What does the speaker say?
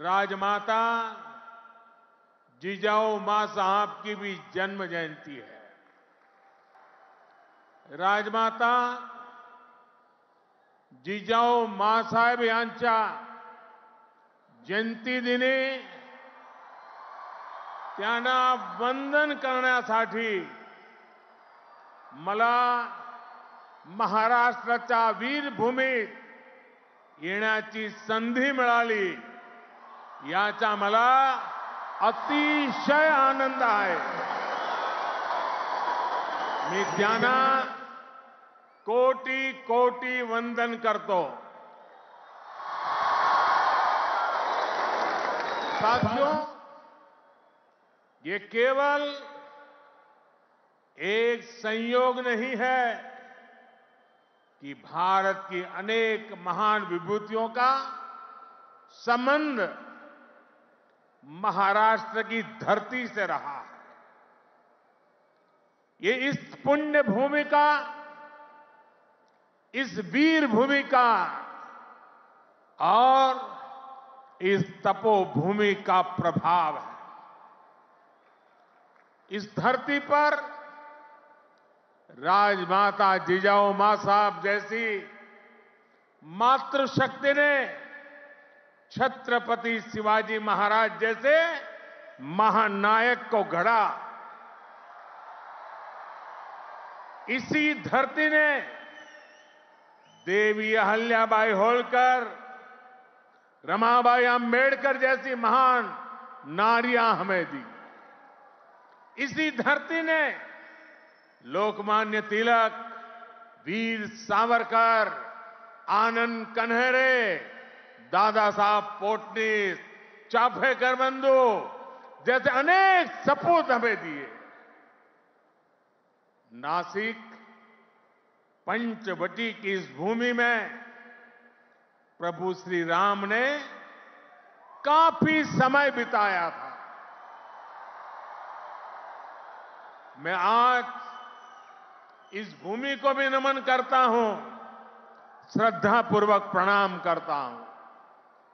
राजमाता जिजाऊ माँ साहब की भी जन्म जयंती है। राजमाता जिजाऊ मासाहेब यांच्या जयंतीदिनी त्यांना वंदन करण्यासाठी मला महाराष्ट्राच्या वीरभूमीत येण्याची संधी मिळाली. याचा मला अतिशय आनंद आहे. मी त्यांना कोटी कोटी वंदन करतो. साथियों, ये केवल एक संयोग नहीं है कि भारत की अनेक महान विभूतियों का संबंध महाराष्ट्र की धरती से रहा है। ये इस पुण्य भूमि का, इस वीर भूमि का और इस तपोभूमि का प्रभाव है। इस धरती पर राजमाता जिजाऊ माँ साहब जैसी मातृशक्ति ने छत्रपति शिवाजी महाराज जैसे महानायक को गढ़ा इसी धरती ने देवी अहल्याबाई होलकर, रमाबाई अंबेडकर जैसी महान नारियाँ हमें दी। इसी धरती ने लोकमान्य तिलक, वीर सावरकर, आनंद कन्हरे दादा साहब, पोटनीस चाफेकर बंधु जैसे अनेक सपूत हमें दिए। नासिक पंचवटी की इस भूमि में प्रभु श्री राम ने काफ़ी समय बिताया था। मैं आज इस भूमि को भी नमन करता हूँ, श्रद्धापूर्वक प्रणाम करता हूँ।